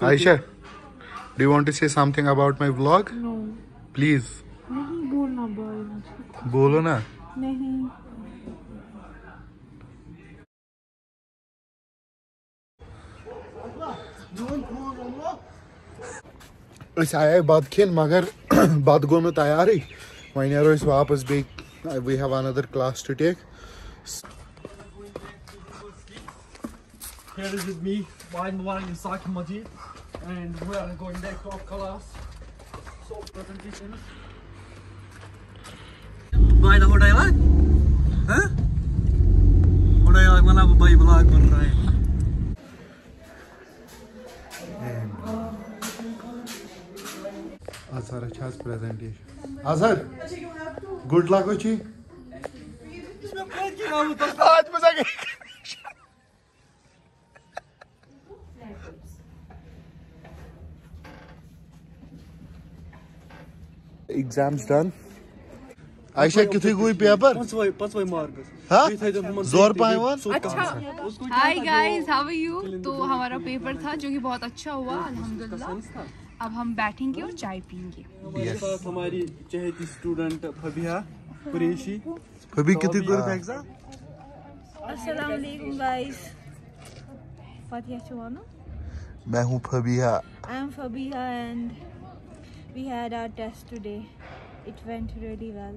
Aisha, do you want to say something about my vlog? No Please. नहीं बोलना bye मुझे। बोलो ना। नहीं। अस आए बद खेन मगर बद गो नु तैयार वह नो वापस बे we have another class to take Here is with me, Wine Mubarak and Saki Majid, and we are going back to our class. So, presentation. By the dialogue? Huh? What dialogue? Man, अब भाई vlog बन रहा है. Azhar अच्छा presentation Azhar good luck होची इसमें क्या क्या होता है? आज मजा एग्ज़ाम्स डन आयशा कितने कोई पेपर पांचवाई पांचवाई मार्क्स. हाँ? थे ज़ोर पाए थे? अच्छा क्या hi guys how are you तो हमारा पेपर था जो कि बहुत अच्छा हुआ अल्हम्दुलिल्लाह। अब हम बैठेंगे और चाय पियेंगे हमारे साथ हमारी चहेती स्टूडेंट फबिया कुरैशी। अभी कितनी तो कोई exam Assalamu alaikum guys. Fatiha Chawano. मैं हूँ Fabia. I am Fabiha and we had our test today. It went really well.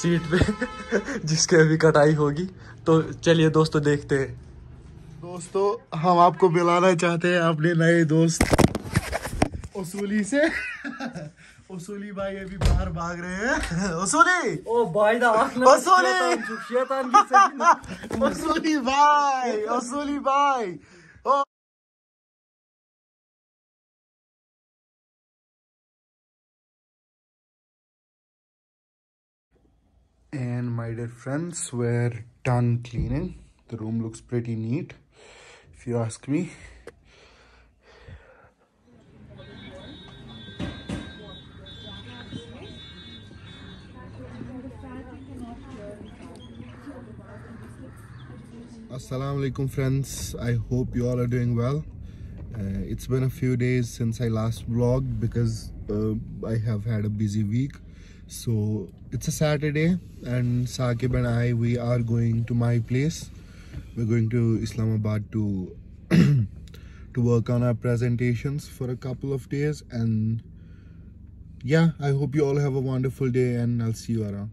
Seat पे जिसके अभी कटाई होगी तो चलिए दोस्तों देखते हैं दोस्तों हम आपको मिलाना चाहते हैं अपने नए दोस्त उसूली से। उसूली भाई अभी बाहर भाग रहे हैं। उसूली! ओ भाई दा सही उसूली भाई उसूली भाई। ओ And my dear friends, we're done cleaning. The room looks pretty neat, if you ask me. Assalamu alaikum friends. I hope you all are doing well. Uh, it's been a few days since I last vlogged because uh, I have had a busy week. So it's a Saturday and Saqib and I we are going to my place we're going to Islamabad to to work on our presentations for a couple of days and yeah I hope you all have a wonderful day and I'll see you around.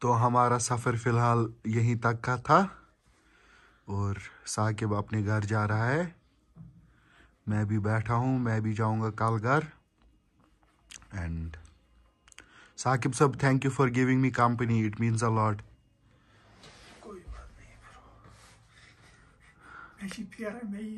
तो हमारा सफ़र फ़िलहाल यहीं तक का था। और साकिब अपने घर जा रहा है। मैं भी बैठा हूँ, मैं भी जाऊँगा कल घर एंड साकिब सब thank you for giving me company it means a lot कोई बात नहीं मैं ही मैं ही